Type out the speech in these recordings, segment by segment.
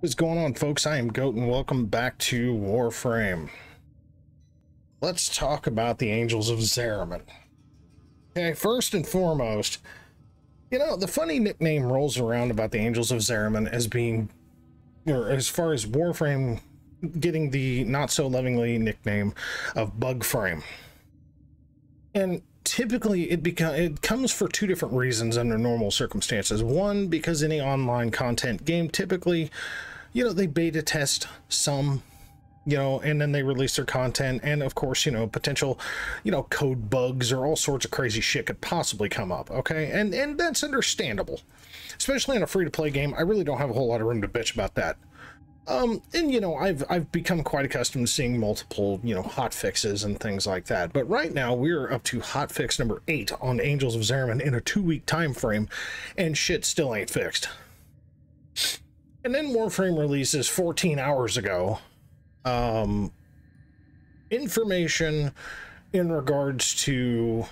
What's going on, folks? I am Goat, and welcome back to Warframe. Let's talk about the Angels of Zariman. Okay, first and foremost, you know, the funny nickname rolls around about the Angels of Zariman as being, or as far as Warframe getting the not so lovingly nickname of Bugframe. And typically it become it comes for two different reasons under normal circumstances. One, because any online content game typically, you know, they beta test some you know, and then they release their content. And of course, you know, potential, you know, code bugs or all sorts of crazy shit could possibly come up. Okay. And, and that's understandable, especially in a free to play game. I really don't have a whole lot of room to bitch about that. Um, and you know, I've I've become quite accustomed to seeing multiple, you know, hot fixes and things like that. But right now we're up to hot fix number eight on Angels of Zariman in a two-week time frame, and shit still ain't fixed. And then Warframe releases 14 hours ago. Um information in regards to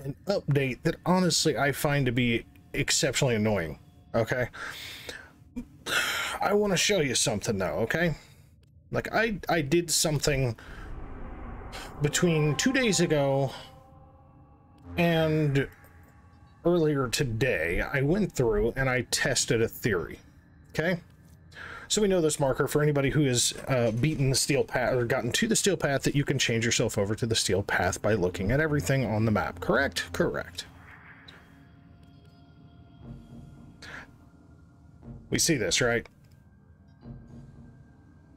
an update that honestly I find to be exceptionally annoying. Okay. I want to show you something though, okay? Like I I did something between 2 days ago and earlier today. I went through and I tested a theory. Okay? So we know this marker for anybody who has uh, beaten the steel path or gotten to the steel path that you can change yourself over to the steel path by looking at everything on the map. Correct? Correct. We see this, right?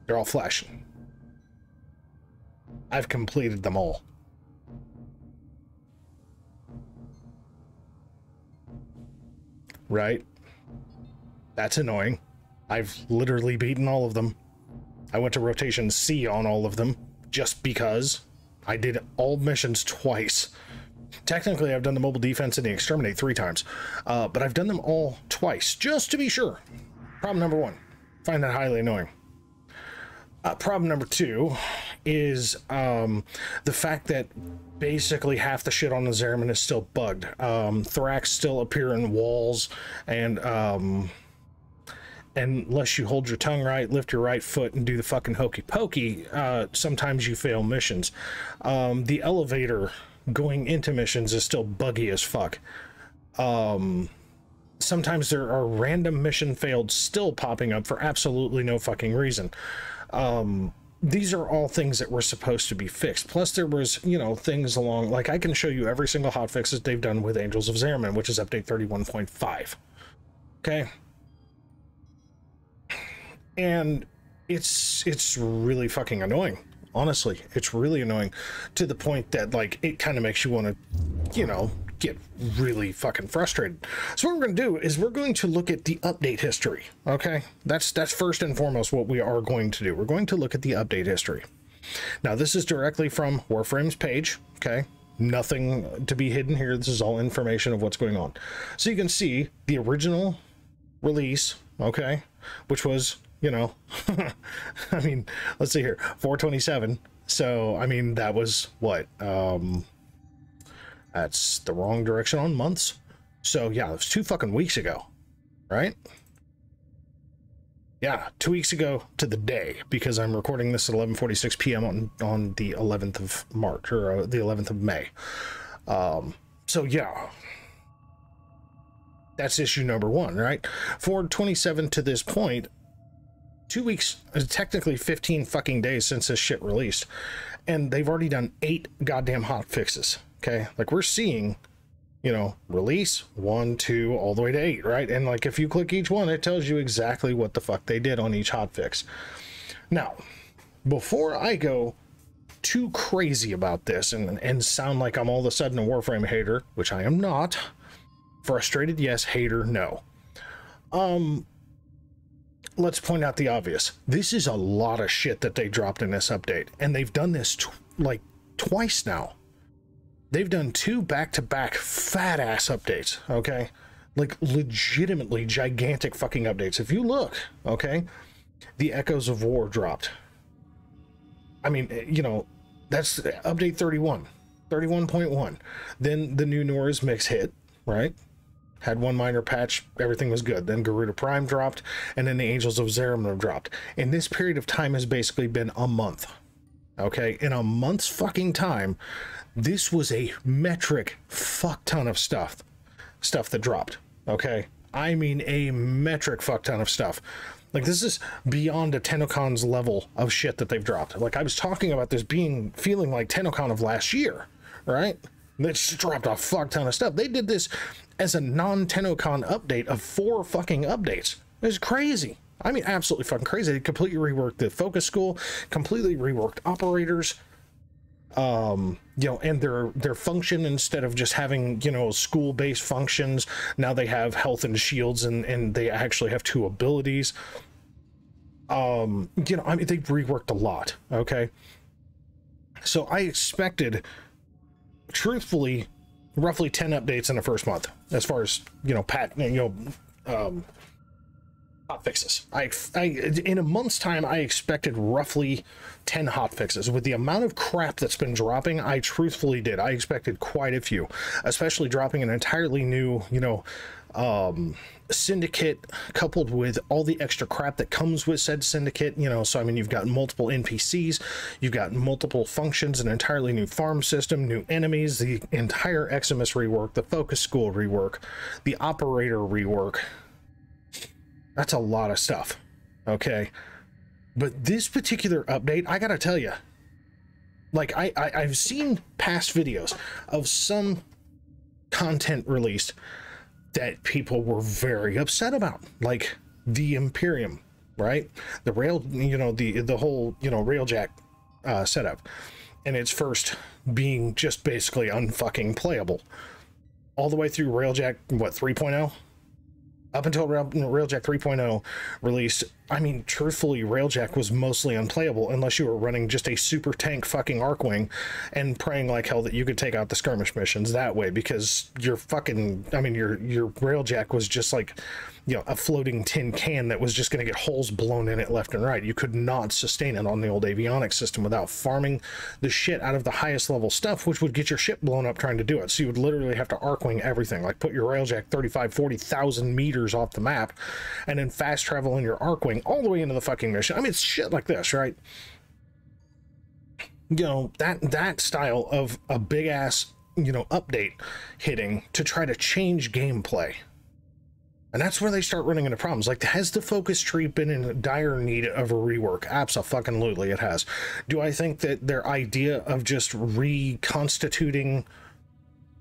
They're all flashing. I've completed them all. Right? That's annoying. I've literally beaten all of them. I went to rotation C on all of them just because I did all missions twice. Technically, I've done the mobile defense and the exterminate three times, uh, but I've done them all twice just to be sure. Problem number one, find that highly annoying. Uh, problem number two is um, the fact that basically half the shit on the Zariman is still bugged. Um, Thrax still appear in walls, and um, unless you hold your tongue right, lift your right foot, and do the fucking hokey pokey, uh, sometimes you fail missions. Um, the elevator going into missions is still buggy as fuck. Um, sometimes there are random mission failed still popping up for absolutely no fucking reason. Um, these are all things that were supposed to be fixed. Plus, there was, you know, things along like I can show you every single hotfix that they've done with Angels of Zariman, which is update 31.5. Okay. And it's it's really fucking annoying. Honestly, it's really annoying to the point that like it kind of makes you want to, you know, get really fucking frustrated. So what we're going to do is we're going to look at the update history. Okay, that's that's first and foremost what we are going to do. We're going to look at the update history. Now this is directly from Warframe's page. Okay, nothing to be hidden here. This is all information of what's going on. So you can see the original release. Okay, which was you know, I mean, let's see here, 427. So I mean that was what um that's the wrong direction on months. So yeah, it was two fucking weeks ago, right? Yeah, two weeks ago to the day because I'm recording this at 11:46 p.m. on on the 11th of March or uh, the 11th of May. Um, so yeah, that's issue number one, right? For 27 to this point, two weeks, uh, technically 15 fucking days since this shit released, and they've already done eight goddamn hot fixes. Okay. Like we're seeing, you know, release one, two, all the way to eight, right? And like if you click each one, it tells you exactly what the fuck they did on each hotfix. Now, before I go too crazy about this and, and sound like I'm all of a sudden a Warframe hater, which I am not, frustrated, yes, hater, no. Um, let's point out the obvious. This is a lot of shit that they dropped in this update, and they've done this like twice now they've done two back-to-back fat ass updates okay like legitimately gigantic fucking updates if you look okay the echoes of war dropped i mean eh, you know that's update 31 31.1 then the new Nora's mix hit right had one minor patch, everything was good. Then Garuda Prime dropped, and then the Angels of Zariman dropped. And this period of time has basically been a month. Okay, in a month's fucking time, this was a metric fuck ton of stuff, stuff that dropped. Okay, I mean a metric fuck ton of stuff. Like this is beyond a TennoCon's level of shit that they've dropped. Like I was talking about this being feeling like TennoCon of last year, right? They just dropped a fuck ton of stuff. They did this as a non-TennoCon update of four fucking updates. It's crazy. I mean, absolutely fucking crazy. They completely reworked the focus school, completely reworked operators, um, you know, and their their function instead of just having you know school based functions, now they have health and shields, and and they actually have two abilities. Um, you know, I mean, they reworked a lot. Okay, so I expected, truthfully, roughly 10 updates in the first month as far as you know pat you know um hot fixes. I, I in a month's time i expected roughly 10 hot fixes. With the amount of crap that's been dropping i truthfully did. I expected quite a few especially dropping an entirely new you know um, syndicate coupled with all the extra crap that comes with said syndicate. You know so i mean you've got multiple npcs you've got multiple functions an entirely new farm system new enemies the entire eximus rework the focus school rework the operator rework that's a lot of stuff. Okay. But this particular update i gotta tell you like I, I i've seen past videos of some content released that people were very upset about, like the Empyrean, right? The rail, you know, the the whole, you know, railjack uh, setup, and its first being just basically unfucking playable, all the way through railjack what 3.0 up until Rail, Railjack 3.0 released, I mean, truthfully, Railjack was mostly unplayable unless you were running just a super tank fucking Archwing and praying like hell that you could take out the skirmish missions that way because your fucking, I mean, your your Railjack was just like you know, a floating tin can that was just going to get holes blown in it left and right. You could not sustain it on the old avionics system without farming the shit out of the highest level stuff, which would get your ship blown up trying to do it. So you would literally have to archwing everything, like put your railjack 35, 40,000 meters off the map and then fast travel in your all the way into the fucking mission. I mean, it's shit like this, right? You know, that, that style of a big ass, you know, update hitting to try to change gameplay and that's where they start running into problems. Like, has the focus tree been in dire need of a rework? Absolutely, it has. Do I think that their idea of just reconstituting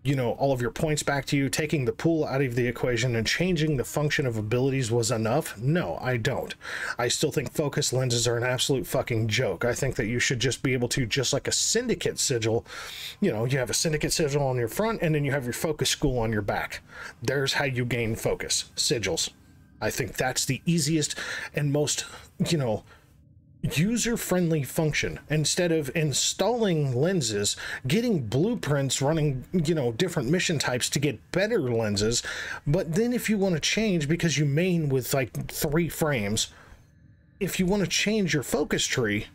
you know, all of your points back to you, taking the pool out of the equation and changing the function of abilities was enough? No, I don't. I still think focus lenses are an absolute fucking joke. I think that you should just be able to, just like a syndicate sigil, you know, you have a syndicate sigil on your front and then you have your focus school on your back. There's how you gain focus sigils. I think that's the easiest and most, you know, user-friendly function. Instead of installing lenses getting blueprints running you know different mission types to get better lenses. But then if you want to change because you main with like three frames if you want to change your focus tree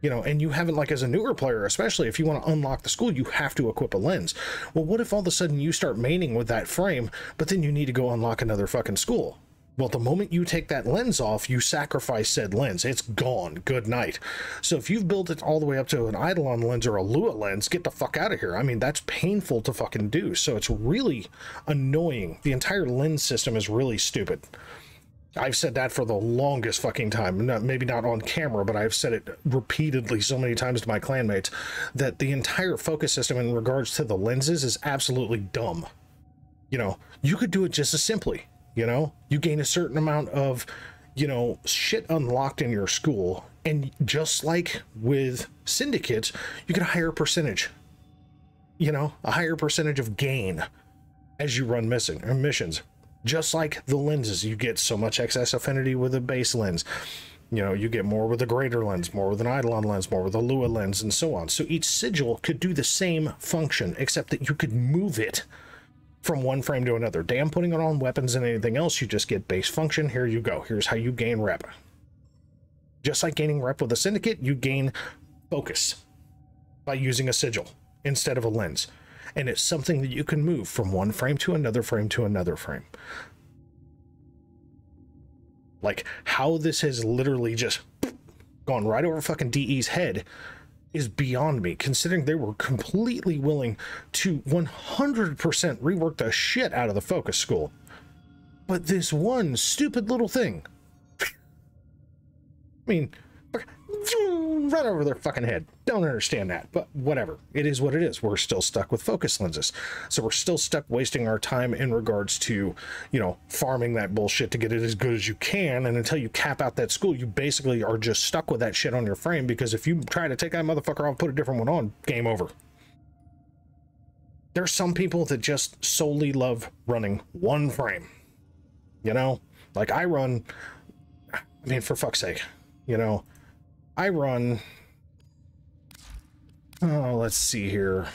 you know and you haven't like as a newer player especially if you want to unlock the school you have to equip a lens. Well what if all of a sudden you start maining with that frame but then you need to go unlock another fucking school well, the moment you take that lens off, you sacrifice said lens. It's gone. Good night. So if you've built it all the way up to an Eidolon lens or a Lua lens, get the fuck out of here. I mean, that's painful to fucking do. So it's really annoying. The entire lens system is really stupid. I've said that for the longest fucking time. Not, maybe not on camera, but I've said it repeatedly so many times to my clanmates that the entire focus system in regards to the lenses is absolutely dumb. You know, you could do it just as simply you know? You gain a certain amount of you know shit unlocked in your school. And just like with syndicates you get a higher percentage you know a higher percentage of gain as you run missing uh, missions. Just like the lenses you get so much excess affinity with a base lens. You know you get more with a greater lens more with an eidolon lens more with a lua lens and so on. So each sigil could do the same function except that you could move it from one frame to another. Damn putting it on weapons and anything else, you just get base function. Here you go. Here's how you gain rep. Just like gaining rep with a syndicate, you gain focus by using a sigil instead of a lens. and it's something that you can move from one frame to another frame to another frame. Like how this has literally just gone right over fucking DE's head is beyond me, considering they were completely willing to 100% rework the shit out of the focus school. But this one stupid little thing. I mean, right over their fucking head. Don't understand that, but whatever. It is what it is. We're still stuck with focus lenses. So we're still stuck wasting our time in regards to, you know, farming that bullshit to get it as good as you can. And until you cap out that school, you basically are just stuck with that shit on your frame because if you try to take that motherfucker off, put a different one on, game over. There's some people that just solely love running one frame. You know, like I run, I mean, for fuck's sake, you know, I run, oh, let's see here.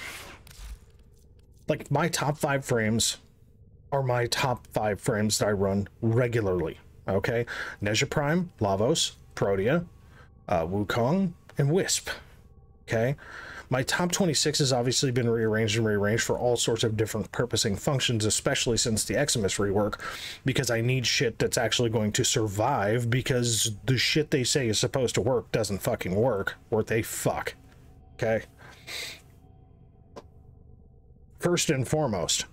Like my top five frames are my top five frames that I run regularly. Okay. Nezha Prime, Lavos, Protea, uh, Wukong, and Wisp. Okay. My top 26 has obviously been rearranged and rearranged for all sorts of different purposing functions, especially since the Eximus rework, because I need shit that's actually going to survive because the shit they say is supposed to work doesn't fucking work, or they fuck. Okay? First and foremost,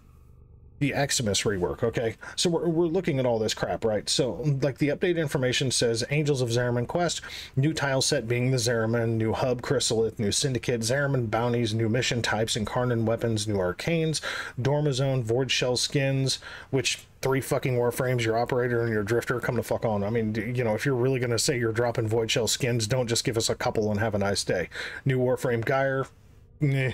the Eximus rework, okay? So we're, we're looking at all this crap, right? So, like, the update information says Angels of Zariman quest, new tile set being the Zariman, new hub Chrysalith, new syndicate, Zariman bounties, new mission types, Incarnon weapons, new arcanes, Dormizone, Void Shell skins, which three fucking warframes, your operator and your drifter, come to fuck on. I mean, you know, if you're really going to say you're dropping Void Shell skins, don't just give us a couple and have a nice day. New warframe Gyre, eh,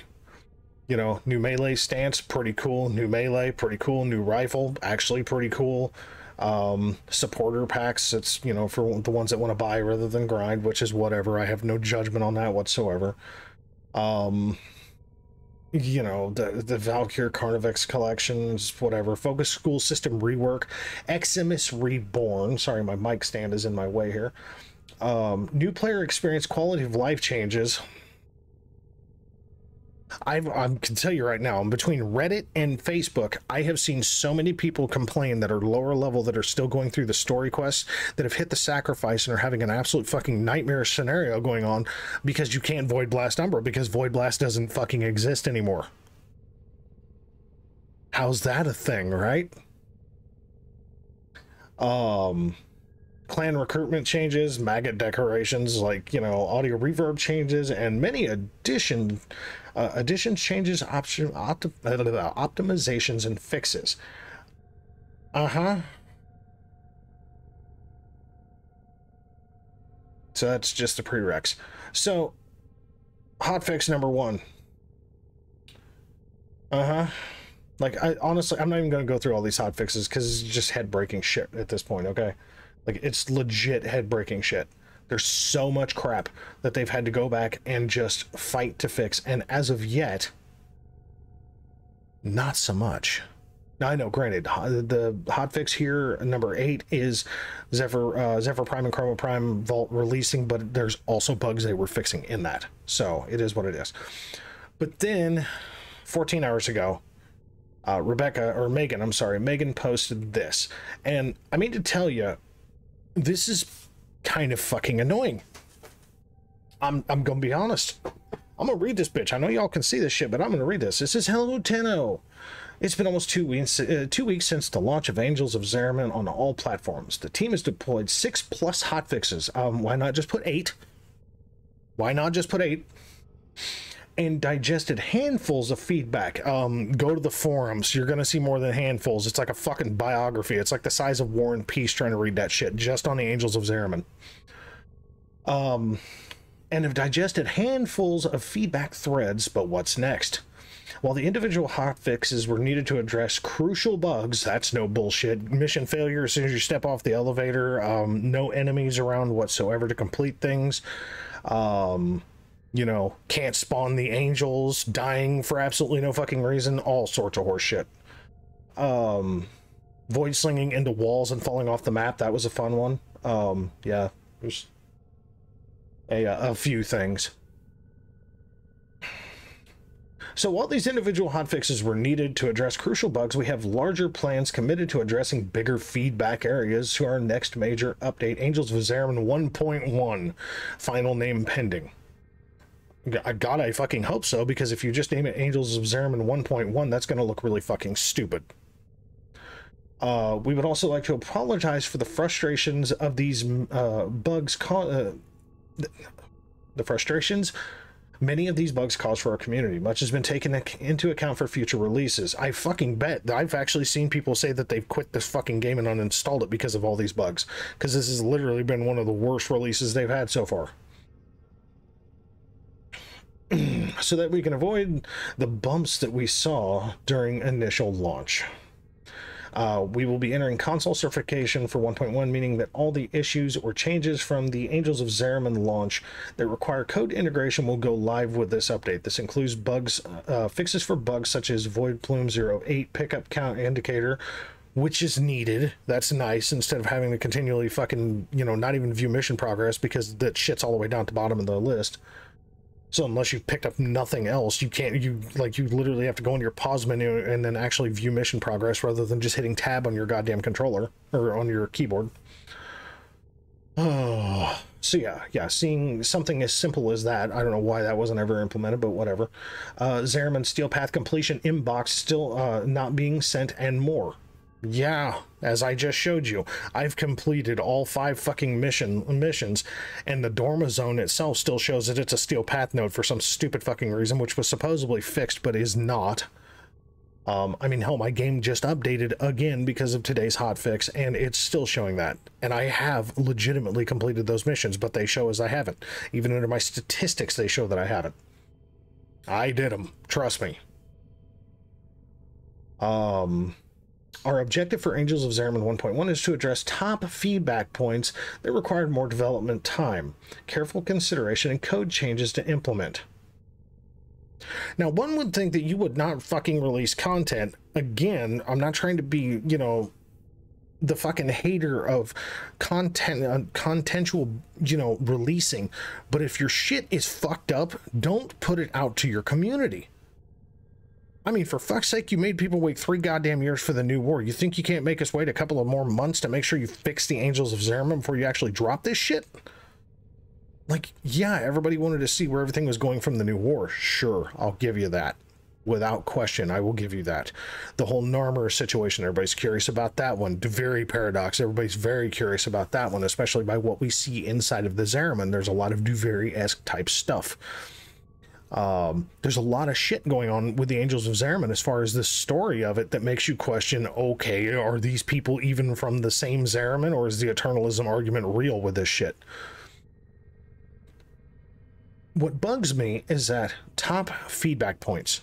you know, new melee stance, pretty cool. New melee, pretty cool. New rifle, actually pretty cool. Um, supporter packs, it's, you know, for the ones that want to buy rather than grind, which is whatever. I have no judgment on that whatsoever. Um, you know, the, the Valkyr Carnivex collections, whatever. Focus School System rework. Eximus Reborn. Sorry, my mic stand is in my way here. Um, new player experience quality of life changes. I, can tell you right now, between Reddit and Facebook, I have seen so many people complain that are lower level that are still going through the story quests that have hit the sacrifice and are having an absolute fucking nightmare scenario going on because you can't Void Blast Umbra because Void Blast doesn't fucking exist anymore. How's that a thing, right? Um, clan recruitment changes, maggot decorations, like, you know, audio reverb changes, and many addition, uh, additions, changes, option, opti uh, optimizations, and fixes. Uh-huh. So that's just the prereqs. So, hotfix number one. Uh-huh. Like, I honestly, I'm not even going to go through all these hotfixes because it's just head-breaking shit at this point, okay? Like it's legit head breaking shit. There's so much crap that they've had to go back and just fight to fix. And as of yet, not so much. Now I know, granted, the hotfix here, number eight, is Zephyr, uh, Zephyr Prime and Chroma Prime Vault releasing, but there's also bugs they were fixing in that. So it is what it is. But then, 14 hours ago, uh, Rebecca, or Megan, I'm sorry, Megan posted this. And I mean to tell you, this is kind of fucking annoying. I'm I'm gonna be honest. I'm gonna read this bitch. I know y'all can see this shit, but I'm gonna read this. This is Hello Tenno. It's been almost two weeks, uh, two weeks since the launch of Angels of Zariman on all platforms. The team has deployed six plus hotfixes. Um, why not just put eight? Why not just put eight? And digested handfuls of feedback. Um, go to the forums. You're going to see more than handfuls. It's like a fucking biography. It's like the size of War and Peace trying to read that shit just on the Angels of Zariman. Um, and have digested handfuls of feedback threads, but what's next? While the individual hotfixes were needed to address crucial bugs, that's no bullshit. Mission failure as soon as you step off the elevator, um, no enemies around whatsoever to complete things. Um, you know, can't spawn the angels, dying for absolutely no fucking reason, all sorts of horseshit. Um, void slinging into walls and falling off the map, that was a fun one. Um, yeah, there's a, a few things. So while these individual hotfixes were needed to address crucial bugs, we have larger plans committed to addressing bigger feedback areas to our next major update, Angels of Zariman 1.1, final name pending. God, I fucking hope so, because if you just name it Angels of Zariman 1.1, that's going to look really fucking stupid. Uh, we would also like to apologize for the frustrations of these uh, bugs, uh, the frustrations many of these bugs cause for our community. Much has been taken into account for future releases. I fucking bet I've actually seen people say that they've quit this fucking game and uninstalled it because of all these bugs, because this has literally been one of the worst releases they've had so far. so that we can avoid the bumps that we saw during initial launch. Uh, we will be entering console certification for 1.1, meaning that all the issues or changes from the Angels of Zariman launch that require code integration will go live with this update. This includes bugs, uh, fixes for bugs such as Void Plume 08 pickup count indicator, which is needed. That's nice instead of having to continually fucking, you know, not even view mission progress because that shit's all the way down to the bottom of the list. So unless you've picked up nothing else, you can't, you like, you literally have to go into your pause menu and then actually view mission progress rather than just hitting tab on your goddamn controller or on your keyboard. Oh, so yeah, yeah, seeing something as simple as that, I don't know why that wasn't ever implemented, but whatever. Uh, Zariman Steel Path completion inbox still uh, not being sent and more. Yeah, as I just showed you, I've completed all five fucking mission missions, and the Dormizone itself still shows that it's a steel path node for some stupid fucking reason, which was supposedly fixed but is not. Um, I mean, hell, my game just updated again because of today's hotfix, and it's still showing that. And I have legitimately completed those missions, but they show as I haven't. Even under my statistics, they show that I haven't. I did them. Trust me. Um our objective for Angels of Zariman 1.1 is to address top feedback points that required more development time, careful consideration, and code changes to implement. Now, one would think that you would not fucking release content. Again, I'm not trying to be, you know, the fucking hater of content, uh, contentual, you know, releasing. But if your shit is fucked up, don't put it out to your community. I mean, for fuck's sake, you made people wait three goddamn years for the new war. You think you can't make us wait a couple of more months to make sure you fix the Angels of Zariman before you actually drop this shit? Like, yeah, everybody wanted to see where everything was going from the new war. Sure, I'll give you that. Without question, I will give you that. The whole Narmer situation, everybody's curious about that one. Very paradox. Everybody's very curious about that one, especially by what we see inside of the Zariman. There's a lot of Duviri-esque type stuff um, there's a lot of shit going on with the Angels of Zariman as far as the story of it that makes you question okay, are these people even from the same Zariman or is the eternalism argument real with this shit? What bugs me is that top feedback points.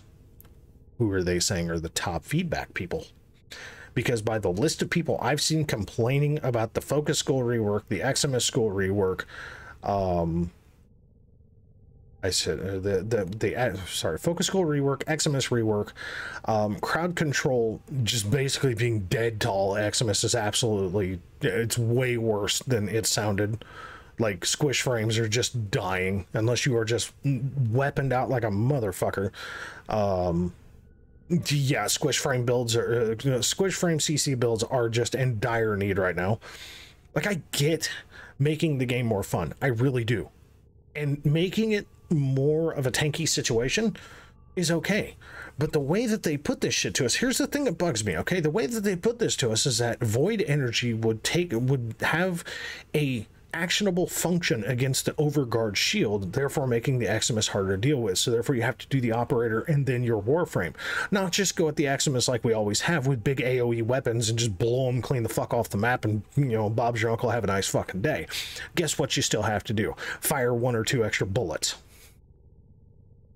Who are they saying are the top feedback people? Because by the list of people I've seen complaining about the Focus School rework, the Eximus School rework, um, I said uh, the the the uh, sorry focus goal rework, Eximus rework, um, crowd control just basically being dead to all Eximus is absolutely it's way worse than it sounded. Like squish frames are just dying unless you are just weaponed out like a motherfucker. Um, yeah, squish frame builds are uh, squish frame CC builds are just in dire need right now. Like I get making the game more fun, I really do, and making it more of a tanky situation is okay. But the way that they put this shit to us, here's the thing that bugs me, okay? The way that they put this to us is that void energy would take would have a actionable function against the overguard shield, therefore making the Eximus harder to deal with. So therefore you have to do the operator and then your warframe. Not just go at the Eximus like we always have with big AoE weapons and just blow them clean the fuck off the map and, you know, Bob's your uncle have a nice fucking day. Guess what you still have to do? Fire one or two extra bullets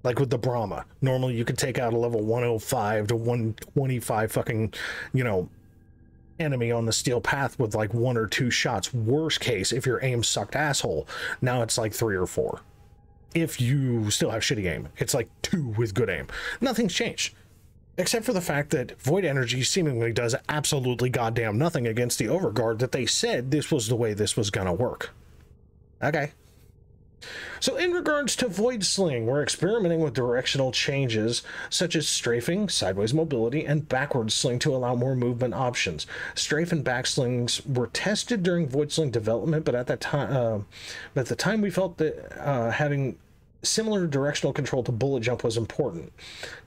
like with the Bramma. Normally you could take out a level 105 to 125 fucking, you know, enemy on the steel path with like one or two shots. Worst case, if your aim sucked asshole, now it's like three or four. If you still have shitty aim, it's like two with good aim. Nothing's changed. Except for the fact that Void Energy seemingly does absolutely goddamn nothing against the Overguard that they said this was the way this was gonna work. Okay. So, in regards to Void Sling, we're experimenting with directional changes such as strafing, sideways mobility, and backward sling to allow more movement options. Strafe and backslings were tested during Void Sling development, but at that time, uh, but at the time, we felt that uh, having similar directional control to bullet jump was important.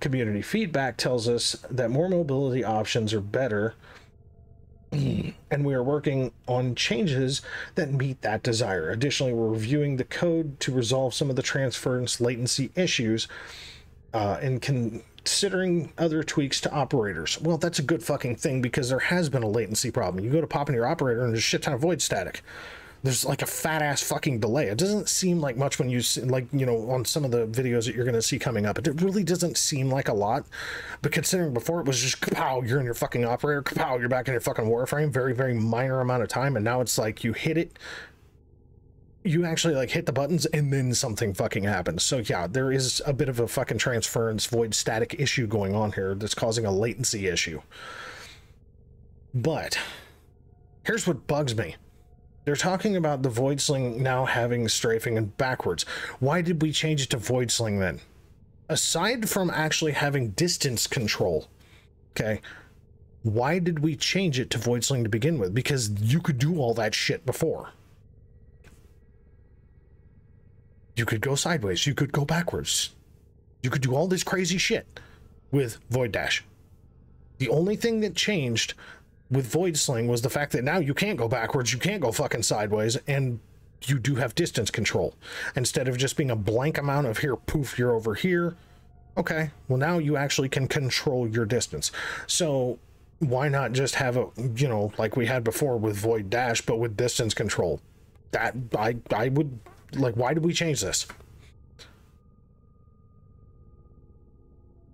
Community feedback tells us that more mobility options are better and we are working on changes that meet that desire. Additionally, we're reviewing the code to resolve some of the transference latency issues uh, and considering other tweaks to operators. Well, that's a good fucking thing because there has been a latency problem. You go to pop in your operator and there's a shit ton of void static there's like a fat ass fucking delay. It doesn't seem like much when you see, like you know on some of the videos that you're going to see coming up. It really doesn't seem like a lot, but considering before it was just kapow, you're in your fucking operator, kapow, you're back in your fucking warframe. Very very minor amount of time, and now it's like you hit it. You actually like hit the buttons and then something fucking happens. So yeah, there is a bit of a fucking transference void static issue going on here that's causing a latency issue. But here's what bugs me they're talking about the Void Sling now having strafing and backwards. Why did we change it to Void Sling then? Aside from actually having distance control, okay, why did we change it to Void Sling to begin with? Because you could do all that shit before. You could go sideways, you could go backwards. You could do all this crazy shit with Void Dash. The only thing that changed with Void Sling was the fact that now you can't go backwards, you can't go fucking sideways, and you do have distance control. Instead of just being a blank amount of here, poof, you're over here. Okay, well now you actually can control your distance. So why not just have a, you know, like we had before with Void Dash, but with distance control? That, I, I would, like, why did we change this?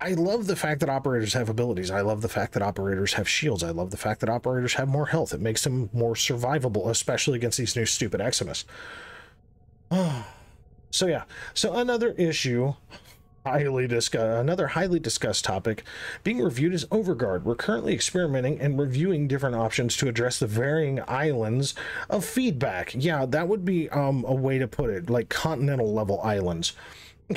I love the fact that operators have abilities. I love the fact that operators have shields. I love the fact that operators have more health. It makes them more survivable, especially against these new stupid Eximus. so yeah, so another issue, highly discussed, another highly discussed topic being reviewed is Overguard. We're currently experimenting and reviewing different options to address the varying islands of feedback. Yeah, that would be um, a way to put it, like continental level islands.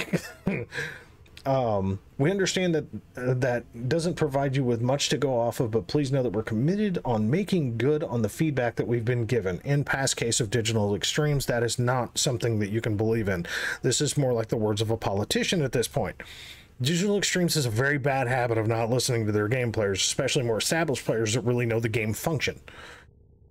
Um, we understand that uh, that doesn't provide you with much to go off of, but please know that we're committed on making good on the feedback that we've been given. In past case of digital extremes, that is not something that you can believe in. This is more like the words of a politician at this point. Digital Extremes has a very bad habit of not listening to their game players, especially more established players that really know the game function.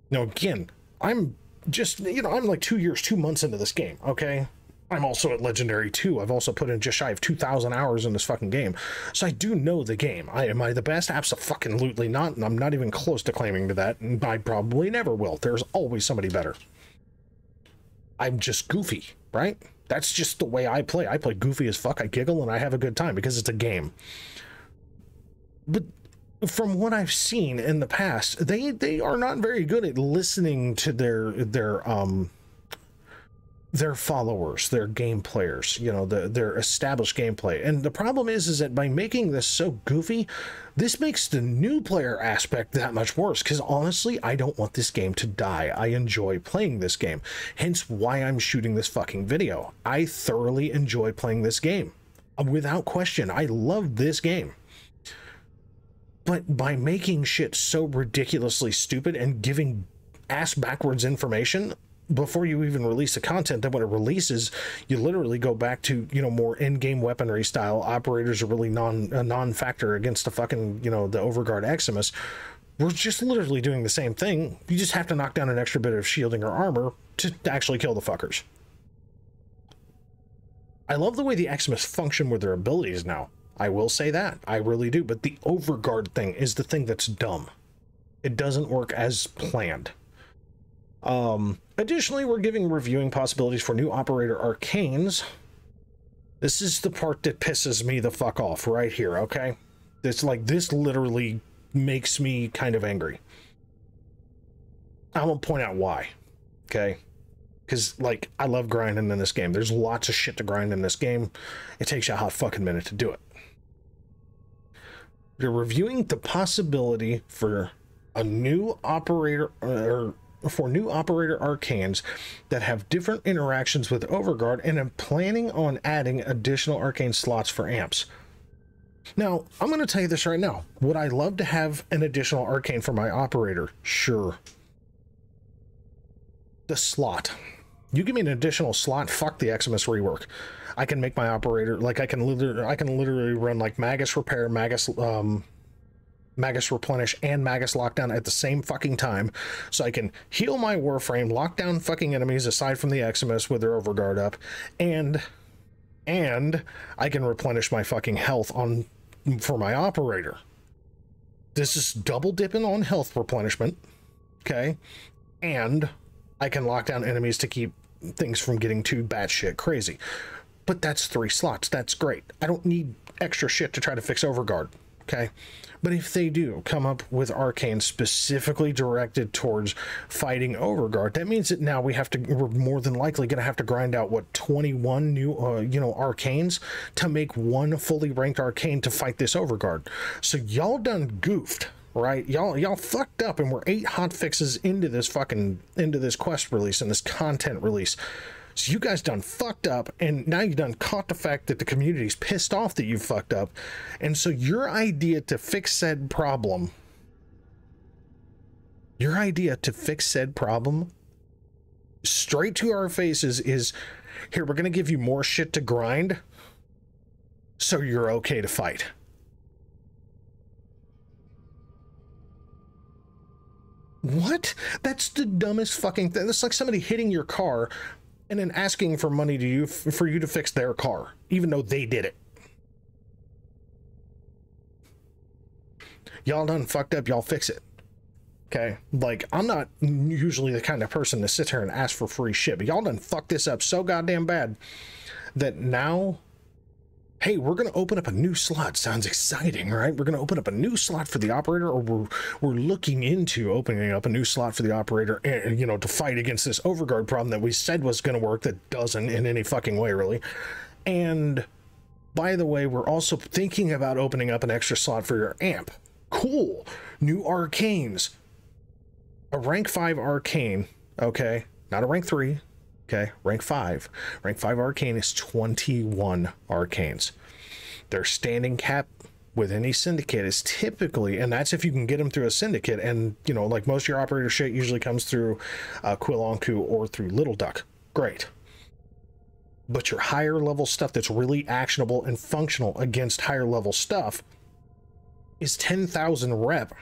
Now, again, I'm just, you know, I'm like two years, two months into this game, okay? I'm also at Legendary 2. I've also put in just shy of 2,000 hours in this fucking game. So I do know the game. I am I the best? Absolutely not. And I'm not even close to claiming to that. And I probably never will. There's always somebody better. I'm just goofy, right? That's just the way I play. I play goofy as fuck. I giggle and I have a good time because it's a game. But from what I've seen in the past, they they are not very good at listening to their their um their followers, their game players, you know, the, their established gameplay. And the problem is, is that by making this so goofy, this makes the new player aspect that much worse. Because honestly, I don't want this game to die. I enjoy playing this game. Hence why I'm shooting this fucking video. I thoroughly enjoy playing this game. Uh, without question, I love this game. But by making shit so ridiculously stupid and giving ass backwards information, before you even release the content then when it releases you literally go back to you know more in-game weaponry style. Operators are really non a non-factor against the fucking you know the overguard eximus. We're just literally doing the same thing. You just have to knock down an extra bit of shielding or armor to actually kill the fuckers. I love the way the eximus function with their abilities now. I will say that. I really do. But the overguard thing is the thing that's dumb. It doesn't work as planned. Um, additionally, we're giving reviewing possibilities for new operator arcanes. This is the part that pisses me the fuck off right here, okay? It's like this literally makes me kind of angry. I won't point out why, okay? Because, like, I love grinding in this game. There's lots of shit to grind in this game. It takes you a hot fucking minute to do it. You're reviewing the possibility for a new operator or for new operator arcanes that have different interactions with Overguard, and am planning on adding additional arcane slots for amps. Now, I'm going to tell you this right now. Would I love to have an additional arcane for my operator? Sure. The slot. You give me an additional slot, fuck the Eximus rework. I can make my operator like I can literally I can literally run like Magus repair, Magus um Magus replenish and Magus lockdown at the same fucking time. So I can heal my Warframe, lock down fucking enemies aside from the Eximus with their overguard up, and and I can replenish my fucking health on for my operator. This is double dipping on health replenishment. Okay. And I can lock down enemies to keep things from getting too batshit crazy. But that's three slots. That's great. I don't need extra shit to try to fix Overguard. Okay. But if they do come up with arcane specifically directed towards fighting Overguard, that means that now we have to, we're more than likely going to have to grind out, what, 21 new, uh, you know, arcanes to make one fully ranked arcane to fight this Overguard. So y'all done goofed right? Y'all y'all fucked up and we're eight hot fixes into this fucking into this quest release and this content release. So you guys done fucked up, and now you done caught the fact that the community's pissed off that you fucked up. And so your idea to fix said problem, your idea to fix said problem straight to our faces is here, we're gonna give you more shit to grind, so you're okay to fight. What? That's the dumbest fucking thing. That's like somebody hitting your car and then asking for money to you for you to fix their car, even though they did it. Y'all done fucked up, y'all fix it. Okay, like I'm not usually the kind of person to sit here and ask for free shit, but y'all done fucked this up so goddamn bad that now hey, we're going to open up a new slot. Sounds exciting, right? We're going to open up a new slot for the operator, or we're, we're looking into opening up a new slot for the operator, and, eh, you know, to fight against this overguard problem that we said was going to work that doesn't in any fucking way, really. And by the way, we're also thinking about opening up an extra slot for your amp. Cool. New arcanes. A rank 5 arcane, okay? Not a rank 3, Okay, rank 5. Rank 5 arcane is 21 arcanes. Their standing cap with any syndicate is typically, and that's if you can get them through a syndicate, and you know, like most of your operator shit usually comes through uh, or through Little Duck. Great. But your higher level stuff that's really actionable and functional against higher level stuff is 10,000 rep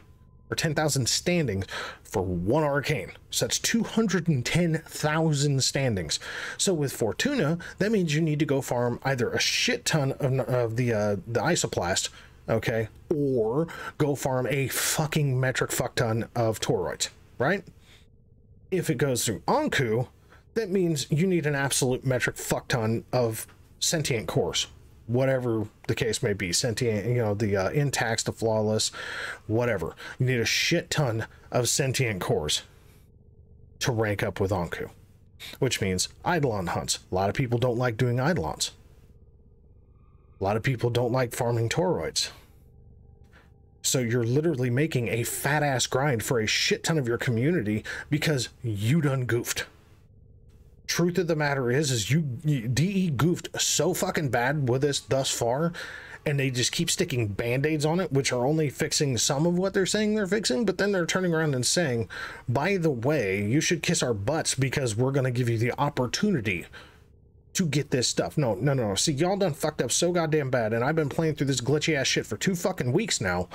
or 10,000 standings for one arcane. So that's 210,000 standings. So with Fortuna, that means you need to go farm either a shit ton of, of the uh, the isoplast, okay, or go farm a fucking metric fuck ton of toroids, right? If it goes through Onkko, that means you need an absolute metric fuck ton of sentient cores whatever the case may be sentient you know the uh, intact the flawless whatever. You need a shit ton of sentient cores to rank up with Onkko which means eidolon hunts. A lot of people don't like doing eidolons. A lot of people don't like farming toroids. So you're literally making a fat ass grind for a shit ton of your community because you done goofed truth of the matter is is you, you de goofed so fucking bad with this thus far and they just keep sticking band-aids on it which are only fixing some of what they're saying they're fixing but then they're turning around and saying by the way you should kiss our butts because we're going to give you the opportunity to get this stuff. No no no see y'all done fucked up so goddamn bad and i've been playing through this glitchy ass shit for two fucking weeks now.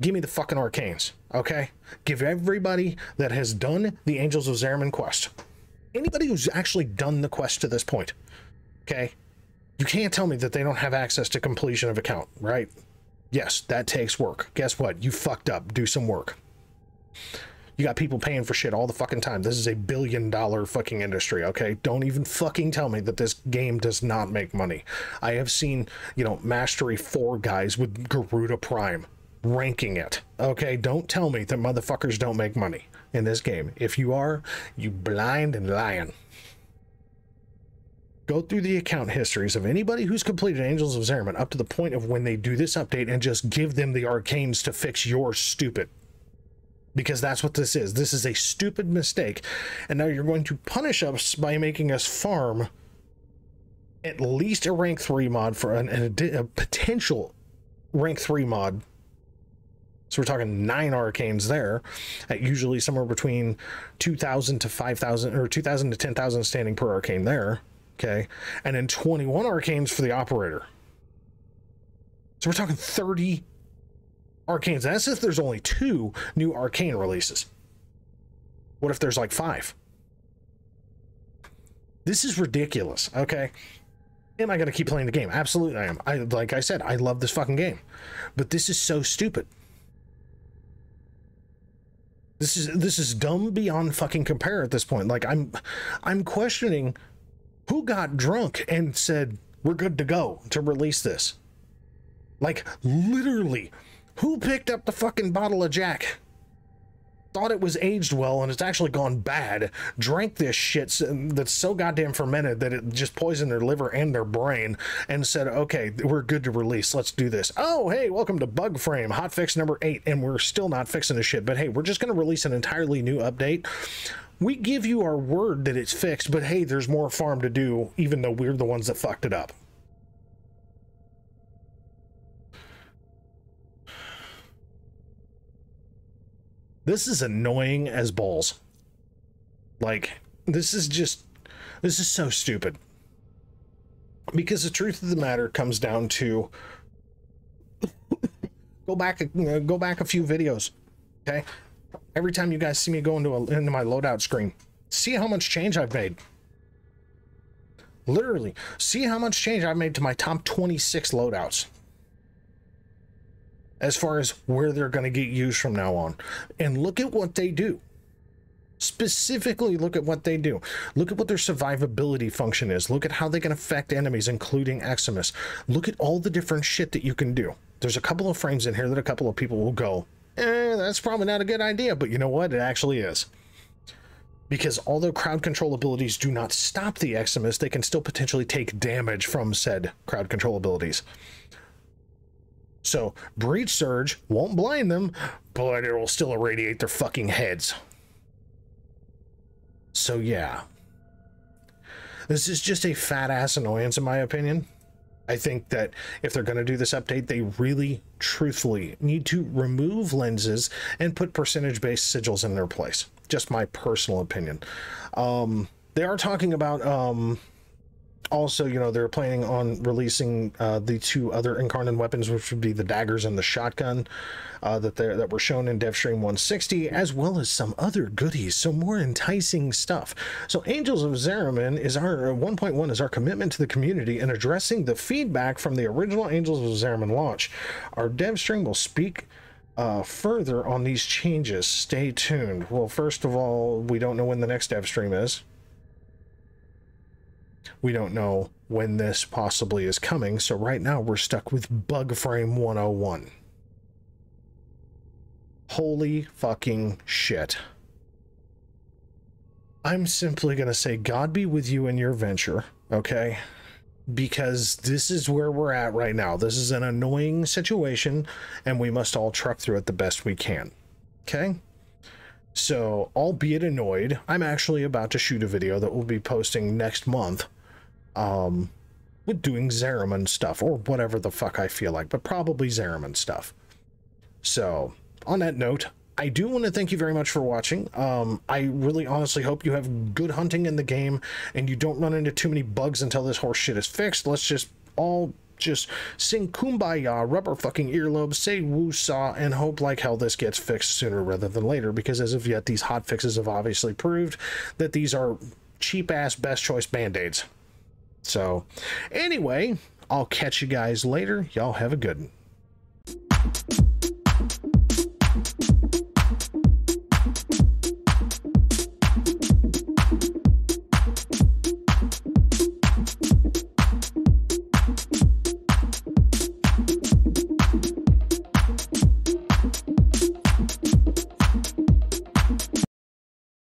Give me the fucking arcanes okay? Give everybody that has done the angels of zariman quest anybody who's actually done the quest to this point, okay, you can't tell me that they don't have access to completion of account, right? Yes, that takes work. Guess what? You fucked up. Do some work. You got people paying for shit all the fucking time. This is a billion dollar fucking industry, okay? Don't even fucking tell me that this game does not make money. I have seen, you know, Mastery 4 guys with Garuda Prime ranking it, okay? Don't tell me that motherfuckers don't make money in this game. If you are, you blind and lying. Go through the account histories of anybody who's completed Angels of Zariman up to the point of when they do this update and just give them the arcanes to fix your stupid. because that's what this is. This is a stupid mistake. And now you're going to punish us by making us farm at least a rank 3 mod for an, a potential rank 3 mod. So we're talking nine arcanes there, at usually somewhere between 2,000 to 5,000 or 2,000 to 10,000 standing per arcane there. Okay. And then 21 arcanes for the operator. So we're talking 30 arcanes. That's if there's only two new arcane releases. What if there's like five? This is ridiculous, okay? Am I going to keep playing the game? Absolutely I am. I like I said, I love this fucking game. But this is so stupid. This is this is dumb beyond fucking compare at this point. Like I'm I'm questioning who got drunk and said we're good to go to release this. Like literally who picked up the fucking bottle of Jack? Thought it was aged well and it's actually gone bad. Drank this shit that's so goddamn fermented that it just poisoned their liver and their brain and said, okay, we're good to release. Let's do this. Oh, hey, welcome to Bug Frame, hot fix number eight. And we're still not fixing the shit. But hey, we're just going to release an entirely new update we give you our word that it's fixed, but hey, there's more farm to do, even though we're the ones that fucked it up. This is annoying as balls. Like, this is just, this is so stupid. Because the truth of the matter comes down to, go back, go back a few videos, okay? Every time you guys see me go into, a, into my loadout screen, see how much change I've made. Literally, see how much change I've made to my top 26 loadouts as far as where they're going to get used from now on. And look at what they do. Specifically, look at what they do. Look at what their survivability function is. Look at how they can affect enemies, including Eximus. Look at all the different shit that you can do. There's a couple of frames in here that a couple of people will go, eh, that's probably not a good idea, but you know what? It actually is. Because although crowd control abilities do not stop the Eximus, they can still potentially take damage from said crowd control abilities. So breach surge won't blind them, but it will still irradiate their fucking heads. So yeah. This is just a fat ass annoyance in my opinion. I think that if they're going to do this update, they really, truthfully need to remove lenses and put percentage based sigils in their place. Just my personal opinion. Um, they are talking about um, also, you know, they're planning on releasing uh, the two other incarnate weapons, which would be the daggers and the shotgun uh, that that were shown in DevStream 160, as well as some other goodies. So more enticing stuff. So Angels of Zariman is our 1.1 is our commitment to the community and addressing the feedback from the original Angels of Zariman launch. Our DevStream will speak. Uh, further on these changes, stay tuned. Well, first of all, we don't know when the next dev stream is. We don't know when this possibly is coming, so right now we're stuck with Bug Frame 101. Holy fucking shit. I'm simply going to say, God be with you in your venture, okay? Because this is where we're at right now. This is an annoying situation, and we must all truck through it the best we can, okay? So, albeit annoyed, I'm actually about to shoot a video that we'll be posting next month um, with doing Zariman stuff or whatever the fuck I feel like, but probably Zariman stuff. So, on that note, I do want to thank you very much for watching. Um, I really honestly hope you have good hunting in the game and you don't run into too many bugs until this horse shit is fixed. Let's just all just sing kumbaya, rubber fucking earlobes, say woo-saw, and hope like hell this gets fixed sooner rather than later, because as of yet, these hot fixes have obviously proved that these are cheap-ass best choice band-aids. So, anyway, I'll catch you guys later. Y'all have a good one.